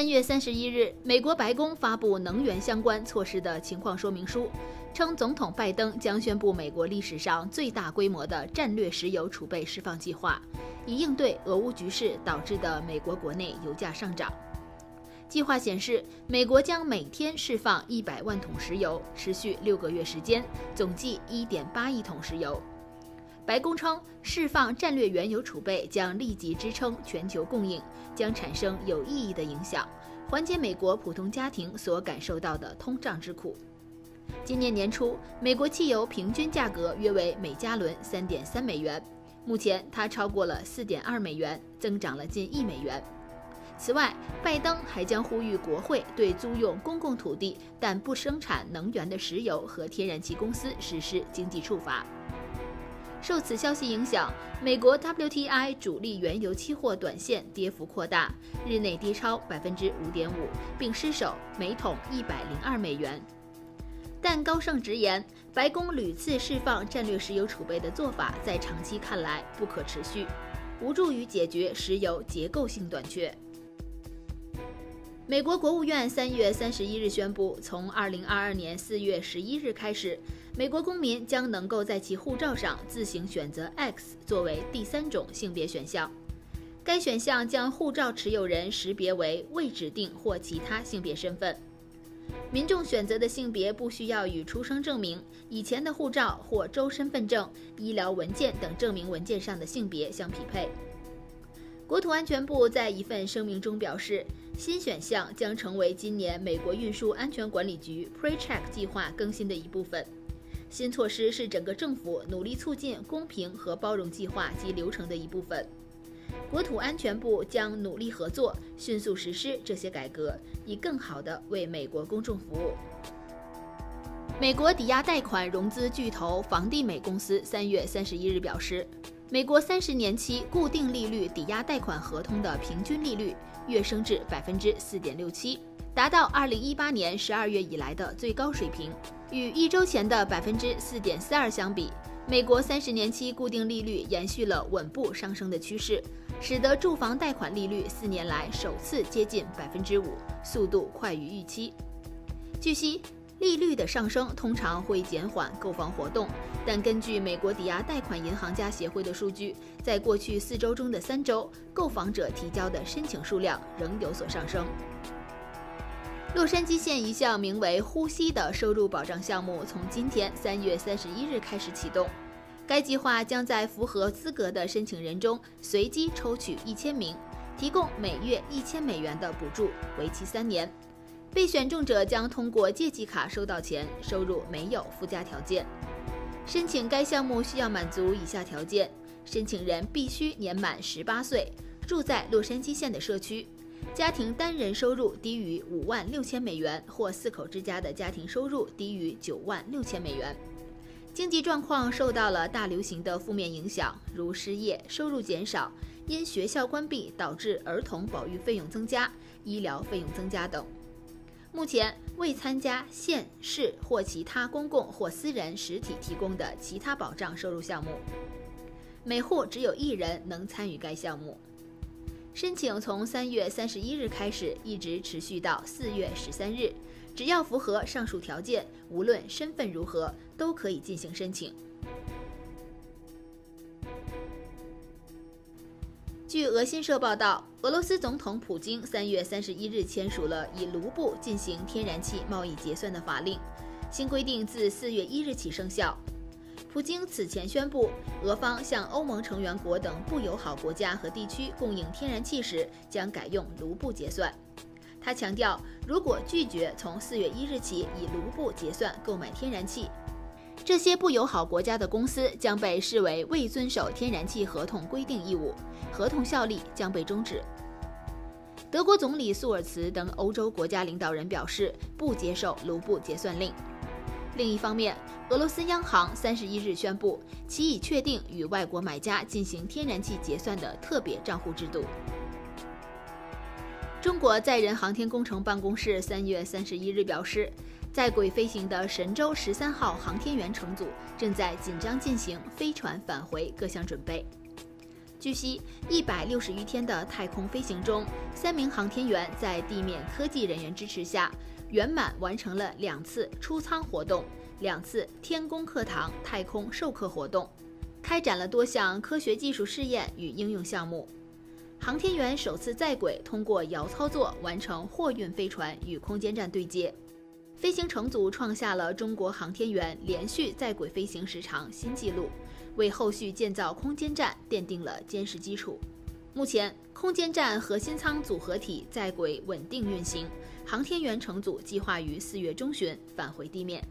三月三十一日，美国白宫发布能源相关措施的情况说明书，称总统拜登将宣布美国历史上最大规模的战略石油储备释放计划，以应对俄乌局势导致的美国国内油价上涨。计划显示，美国将每天释放一百万桶石油，持续六个月时间，总计一点八亿桶石油。白宫称，释放战略原油储备将立即支撑全球供应，将产生有意义的影响，缓解美国普通家庭所感受到的通胀之苦。今年年初，美国汽油平均价格约为每加仑三点三美元，目前它超过了四点二美元，增长了近一美元。此外，拜登还将呼吁国会对租用公共土地但不生产能源的石油和天然气公司实施经济处罚。受此消息影响，美国 WTI 主力原油期货短线跌幅扩大，日内跌超百分之五点五，并失守每桶一百零二美元。但高盛直言，白宫屡次释放战略石油储备的做法，在长期看来不可持续，无助于解决石油结构性短缺。美国国务院三月三十一日宣布，从二零二二年四月十一日开始，美国公民将能够在其护照上自行选择 X 作为第三种性别选项。该选项将护照持有人识别为未指定或其他性别身份。民众选择的性别不需要与出生证明、以前的护照或州身份证、医疗文件等证明文件上的性别相匹配。国土安全部在一份声明中表示，新选项将成为今年美国运输安全管理局 PreCheck 计划更新的一部分。新措施是整个政府努力促进公平和包容计划及流程的一部分。国土安全部将努力合作，迅速实施这些改革，以更好地为美国公众服务。美国抵押贷款融资巨头房地美公司三月三十一日表示。美国三十年期固定利率抵押贷款合同的平均利率跃升至百分之四点六七，达到二零一八年十二月以来的最高水平。与一周前的百分之四点四二相比，美国三十年期固定利率延续了稳步上升的趋势，使得住房贷款利率四年来首次接近百分之五，速度快于预期。据悉。利率的上升通常会减缓购房活动，但根据美国抵押贷款银行家协会的数据，在过去四周中的三周，购房者提交的申请数量仍有所上升。洛杉矶县一项名为“呼吸”的收入保障项目从今天三月三十一日开始启动，该计划将在符合资格的申请人中随机抽取一千名，提供每月一千美元的补助，为期三年。被选中者将通过借记卡收到钱，收入没有附加条件。申请该项目需要满足以下条件：申请人必须年满十八岁，住在洛杉矶县的社区，家庭单人收入低于五万六千美元，或四口之家的家庭收入低于九万六千美元，经济状况受到了大流行的负面影响，如失业、收入减少、因学校关闭导致儿童保育费用增加、医疗费用增加等。目前未参加县市或其他公共或私人实体提供的其他保障收入项目，每户只有一人能参与该项目。申请从三月三十一日开始，一直持续到四月十三日。只要符合上述条件，无论身份如何，都可以进行申请。据俄新社报道，俄罗斯总统普京三月三十一日签署了以卢布进行天然气贸易结算的法令，新规定自四月一日起生效。普京此前宣布，俄方向欧盟成员国等不友好国家和地区供应天然气时，将改用卢布结算。他强调，如果拒绝从四月一日起以卢布结算购买天然气，这些不友好国家的公司将被视为未遵守天然气合同规定义务，合同效力将被终止。德国总理苏尔茨等欧洲国家领导人表示不接受卢布结算令。另一方面，俄罗斯央行三十一日宣布，其已确定与外国买家进行天然气结算的特别账户制度。中国载人航天工程办公室三月三十一日表示。在轨飞行的神舟十三号航天员乘组正在紧张进行飞船返回各项准备。据悉，一百六十余天的太空飞行中，三名航天员在地面科技人员支持下，圆满完成了两次出舱活动、两次天宫课堂太空授课活动，开展了多项科学技术试验与应用项目。航天员首次在轨通过遥操作完成货运飞船与空间站对接，飞行乘组创下了中国航天员连续在轨飞行时长新纪录。为后续建造空间站奠定了坚实基础。目前，空间站核心舱组合体在轨稳定运行，航天员乘组计划于四月中旬返回地面。